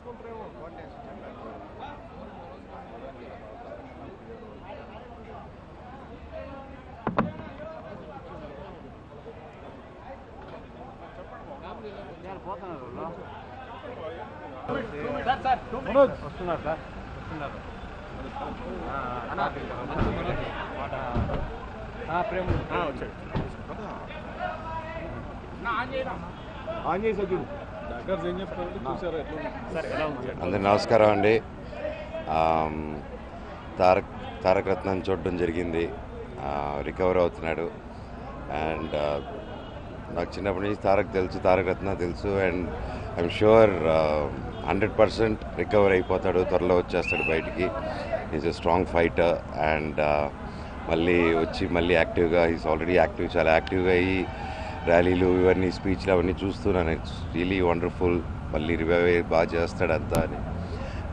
తీసుకుంటారేమో? వస్తున్నారు సార్ వస్తున్నారు. ప్రేమ. వచ్చాడు. ఆంజనేయ సజ్జుడు దగ్గర అందరి నమస్కారం అండి. తారక్ తారక రత్నాన్ని చూడడం జరిగింది. రికవర్ అవుతున్నాడు. అండ్ నాకు చిన్నప్పటి నుంచి తారక్ తెలుసు తారక రత్న తెలుసు. And I'm sure hundred percent recover అయిపోతాడు త్వరలో వచ్చేస్తాడు బయటికి. Is a strong fighter and మళ్ళీ వచ్చి మళ్ళీ యాక్టివ్గా ఈజ్ ఆల్రెడీ యాక్టివ్ చాలా యాక్టివ్గా అయ్యి ర్యాలీలు ఇవన్నీ స్పీచ్లు అవన్నీ చూస్తున్నాను ఇట్స్ రియలీ వండర్ఫుల్ మళ్ళీ రివైవ్ బాగా చేస్తాడు అంతా అని.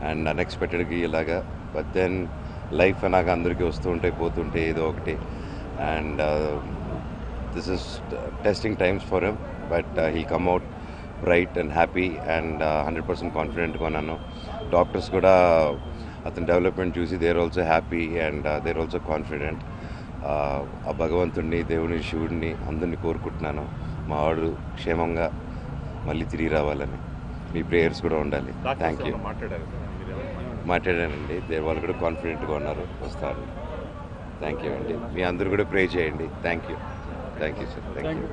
అండ్ అన్ఎక్స్పెక్టెడ్కి ఇలాగా. బట్ దెన్ లైఫ్ నాకు అందరికీ వస్తూ ఉంటాయి పోతుంటే ఏదో ఒకటి. And this is testing times for him but he come out bright and happy and hundred percent కాన్ఫిడెంట్గా ఉన్నాను. డాక్టర్స్ కూడా అతని డెవలప్మెంట్ చూసి they're also happy and they're also confident ఆ భగవంతుడిని దేవుని శివుడిని అందరినీ కోరుకుంటున్నాను. మా వాడు క్షేమంగా మళ్ళీ తిరిగి రావాలని. మీ ప్రేయర్స్ కూడా ఉండాలి. థ్యాంక్ యూ మాట్లాడానండి. వాళ్ళు కూడా కాన్ఫిడెంట్గా ఉన్నారు. వస్తారు థ్యాంక్ యూ అండి. మీ అందరూ కూడా ప్రే చేయండి. Thank you thank you sir thank you